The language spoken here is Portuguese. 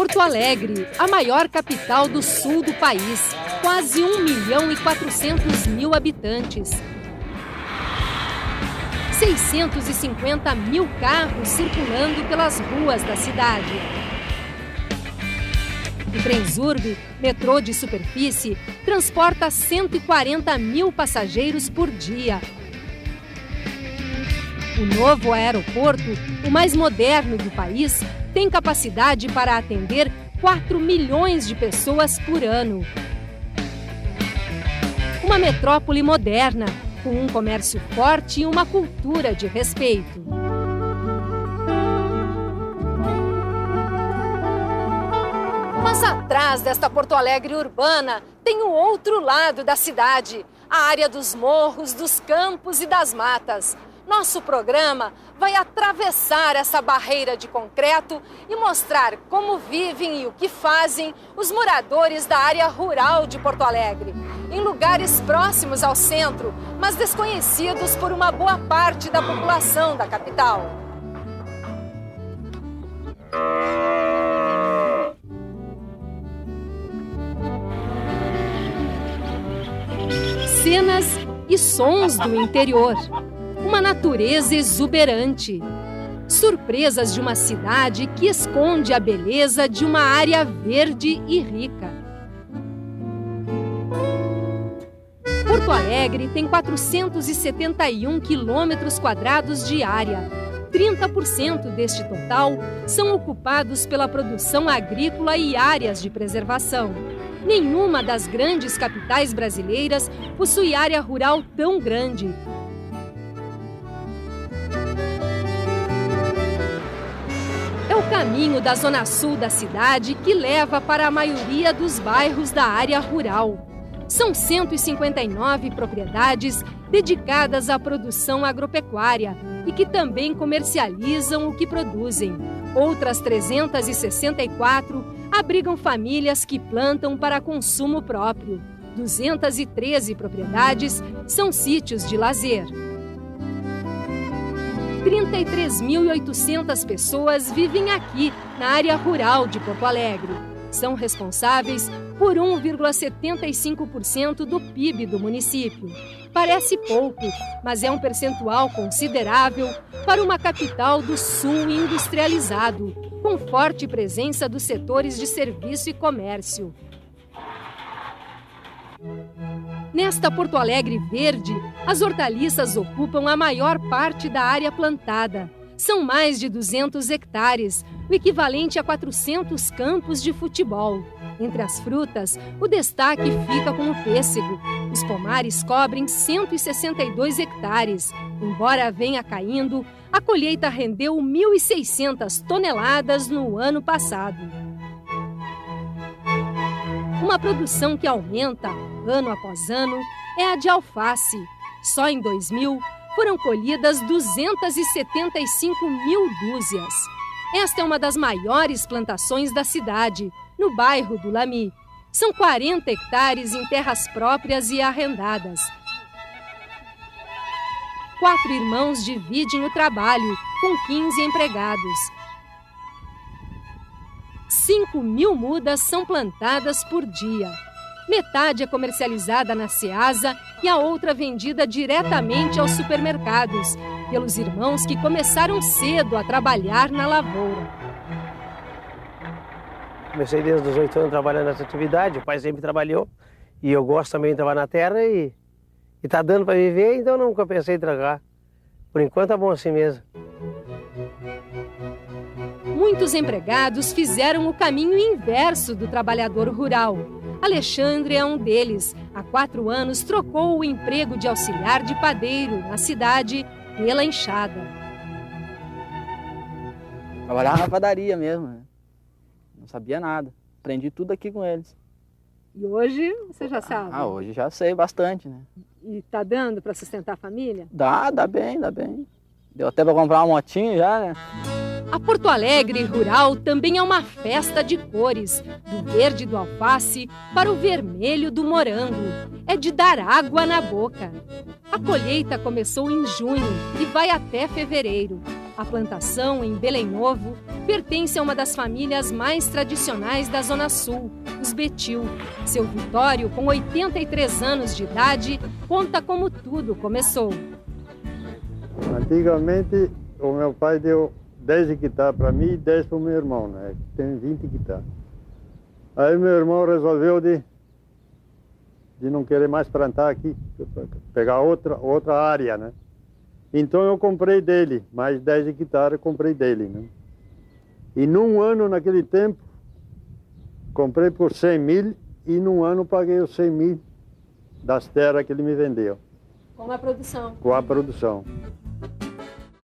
Porto Alegre, a maior capital do sul do país, quase 1 milhão e 400 mil habitantes. 650 mil carros circulando pelas ruas da cidade. O Transurb, metrô de superfície, transporta 140 mil passageiros por dia. O novo aeroporto, o mais moderno do país, tem capacidade para atender 4 milhões de pessoas por ano. Uma metrópole moderna, com um comércio forte e uma cultura de respeito. Mas atrás desta Porto Alegre urbana tem o outro lado da cidade, a área dos morros, dos campos e das matas nosso programa vai atravessar essa barreira de concreto e mostrar como vivem e o que fazem os moradores da área rural de Porto Alegre, em lugares próximos ao centro, mas desconhecidos por uma boa parte da população da capital. Cenas e sons do interior uma natureza exuberante. Surpresas de uma cidade que esconde a beleza de uma área verde e rica. Porto Alegre tem 471 quilômetros quadrados de área. 30% deste total são ocupados pela produção agrícola e áreas de preservação. Nenhuma das grandes capitais brasileiras possui área rural tão grande, caminho da zona sul da cidade que leva para a maioria dos bairros da área rural. São 159 propriedades dedicadas à produção agropecuária e que também comercializam o que produzem. Outras 364 abrigam famílias que plantam para consumo próprio. 213 propriedades são sítios de lazer. 33.800 pessoas vivem aqui, na área rural de Porto Alegre. São responsáveis por 1,75% do PIB do município. Parece pouco, mas é um percentual considerável para uma capital do sul industrializado, com forte presença dos setores de serviço e comércio. Nesta Porto Alegre verde, as hortaliças ocupam a maior parte da área plantada. São mais de 200 hectares, o equivalente a 400 campos de futebol. Entre as frutas, o destaque fica com o pêssego. Os pomares cobrem 162 hectares. Embora venha caindo, a colheita rendeu 1.600 toneladas no ano passado. Uma produção que aumenta ano após ano é a de alface. Só em 2000 foram colhidas 275 mil dúzias. Esta é uma das maiores plantações da cidade, no bairro do Lami. São 40 hectares em terras próprias e arrendadas. Quatro irmãos dividem o trabalho, com 15 empregados. 5 mil mudas são plantadas por dia. Metade é comercializada na Ceasa e a outra vendida diretamente aos supermercados, pelos irmãos que começaram cedo a trabalhar na lavoura. Comecei desde os oito anos trabalhando nessa atividade, o pai sempre trabalhou e eu gosto também de trabalhar na terra e está dando para viver, então nunca pensei em tragar. Por enquanto tá bom assim mesmo. Muitos empregados fizeram o caminho inverso do trabalhador rural Alexandre é um deles. Há quatro anos trocou o emprego de auxiliar de padeiro na cidade pela enxada. Trabalhava na padaria mesmo. Né? Não sabia nada. Aprendi tudo aqui com eles. E hoje você já sabe? Ah, hoje já sei bastante, né? E tá dando para sustentar a família? Dá, dá bem, dá bem. Deu até para comprar uma motinha já, né? A Porto Alegre rural também é uma festa de cores, do verde do alface para o vermelho do morango. É de dar água na boca. A colheita começou em junho e vai até fevereiro. A plantação, em Belém Novo, pertence a uma das famílias mais tradicionais da Zona Sul, os Betil. Seu Vitório, com 83 anos de idade, conta como tudo começou. Antigamente, o meu pai deu 10 hectares para mim e 10 para o meu irmão, né? Tem 20 hectares. Aí meu irmão resolveu de, de não querer mais plantar aqui, pegar outra, outra área, né? Então eu comprei dele, mais 10 hectares comprei dele, né? E num ano, naquele tempo, comprei por 100 mil e num ano paguei os 100 mil das terras que ele me vendeu. Com a produção. Com a produção.